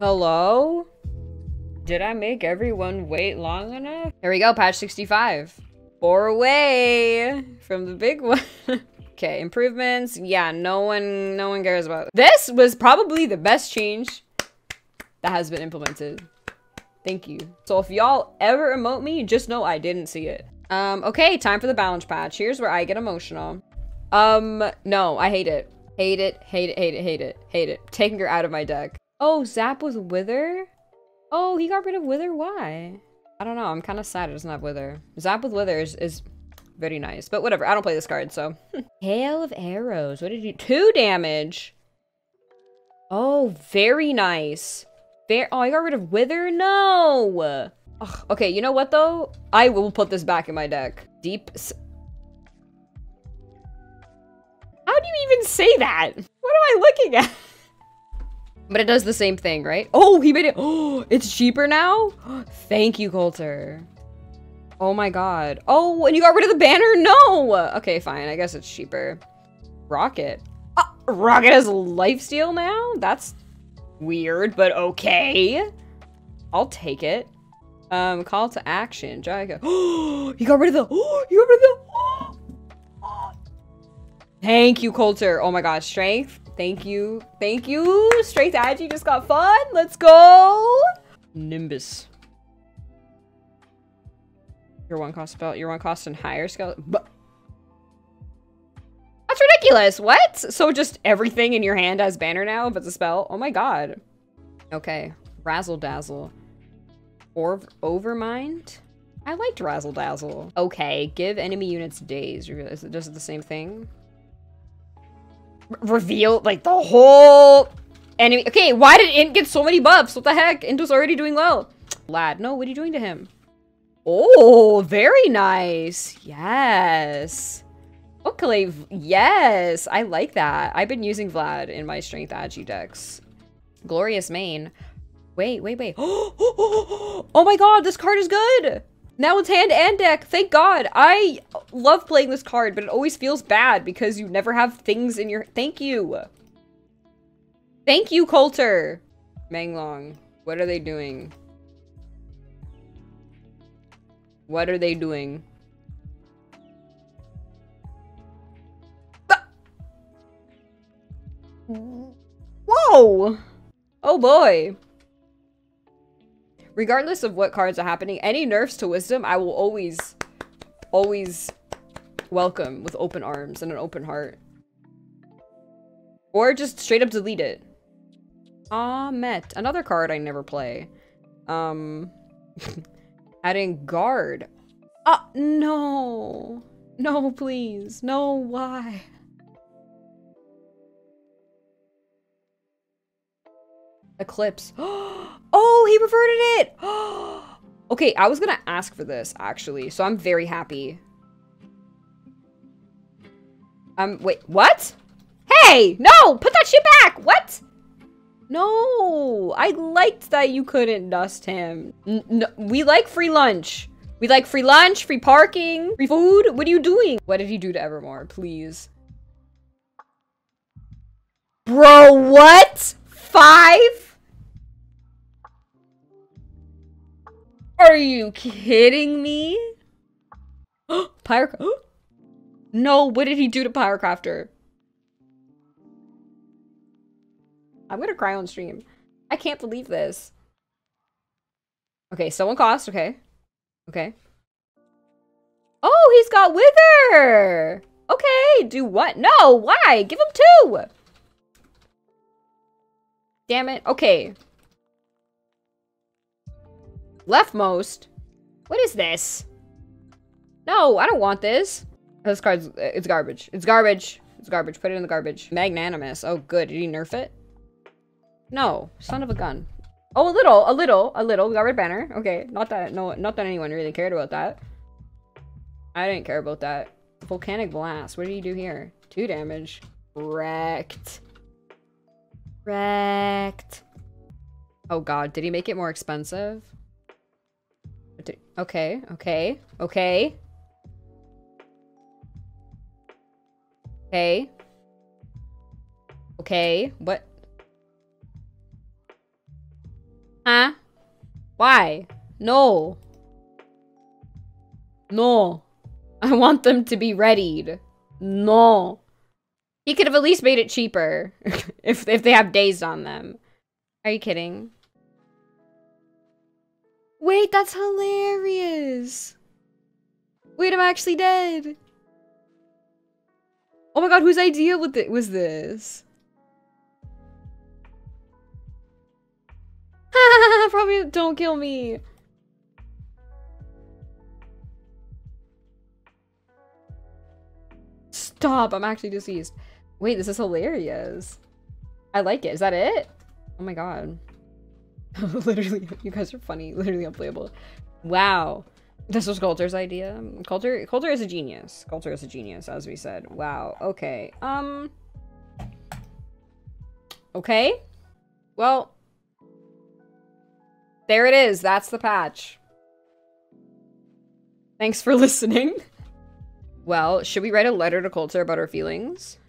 Hello? Did I make everyone wait long enough? Here we go, patch 65. Four away from the big one. okay, improvements. Yeah, no one no one cares about. This was probably the best change that has been implemented. Thank you. So if y'all ever emote me, just know I didn't see it. Um, okay, time for the balance patch. Here's where I get emotional. Um, no, I hate it. Hate it, hate it, hate it, hate it, hate it. Taking her out of my deck. Oh, Zap with Wither? Oh, he got rid of Wither? Why? I don't know. I'm kind of sad it doesn't have Wither. Zap with Wither is, is very nice. But whatever. I don't play this card, so. Hail of Arrows. What did you- Two damage. Oh, very nice. Very- oh, I got rid of Wither? No! Ugh, okay, you know what, though? I will put this back in my deck. Deep... How do you even say that? What am I looking at? But it does the same thing, right? Oh, he made it. Oh, it's cheaper now? Thank you, Coulter. Oh my god. Oh, and you got rid of the banner? No! Okay, fine. I guess it's cheaper. Rocket. Uh, Rocket has lifesteal now? That's weird, but okay. I'll take it. Um, call to action. Jaga. Oh, you got rid of the. Oh, you got rid of the. Oh. Thank you, Coulter. Oh my god, strength. Thank you. Thank you. Strength Agi just got fun. Let's go. Nimbus. Your one cost spell. Your one cost and higher skill. But that's ridiculous. What? So just everything in your hand has banner now it's a spell? Oh my god. Okay. Razzle Dazzle. Or Overmind? I liked Razzle Dazzle. Okay. Give enemy units Dazed. Is it just the same thing? Reveal like the whole enemy. Okay, why did Int get so many buffs? What the heck? Int was already doing well. Lad, no, what are you doing to him? Oh, very nice. Yes. Okay, yes, I like that. I've been using Vlad in my Strength Agi decks. Glorious Main. Wait, wait, wait. Oh my god, this card is good! Now it's hand and deck. Thank God. I love playing this card, but it always feels bad because you never have things in your... Thank you. Thank you, Coulter. Manglong, What are they doing? What are they doing? Whoa! Oh boy. Regardless of what cards are happening, any nerfs to wisdom, I will always, always welcome with open arms and an open heart. Or just straight up delete it. Ah, met. Another card I never play. Um, adding guard. Ah, no. No, please. No, why? Eclipse. Oh, he reverted! Okay, I was gonna ask for this, actually, so I'm very happy. Um, wait, what? Hey! No! Put that shit back! What? No! I liked that you couldn't dust him. N we like free lunch. We like free lunch, free parking, free food. What are you doing? What did he do to Evermore? Please. Bro, what? Five? Are you kidding me? Pyro- No, what did he do to Pyrocrafter? I'm gonna cry on stream. I can't believe this. Okay, someone cost, okay. Okay. Oh, he's got Wither! Okay, do what? No, why? Give him two! Damn it. Okay, Leftmost? What is this? No, I don't want this. This card's, it's garbage. It's garbage. It's garbage. Put it in the garbage. Magnanimous. Oh, good. Did he nerf it? No. Son of a gun. Oh, a little, a little, a little. We got red banner. Okay. Not that, no, not that anyone really cared about that. I didn't care about that. Volcanic Blast. What did he do here? Two damage. Wrecked. Wrecked. Oh god, did he make it more expensive? Okay, okay, okay. Okay. Okay, what? Huh? Why? No. No. I want them to be readied. No. He could have at least made it cheaper if if they have dazed on them. Are you kidding? Wait, that's hilarious. Wait, I'm actually dead. Oh my god, whose idea was this? Probably don't kill me. Stop, I'm actually deceased. Wait, this is hilarious. I like it. Is that it? Oh my god. Literally, you guys are funny. Literally unplayable. Wow. This was Coulter's idea. Coulter Coulter is a genius. Coulter is a genius, as we said. Wow. Okay. Um. Okay. Well. There it is. That's the patch. Thanks for listening. Well, should we write a letter to Coulter about our feelings?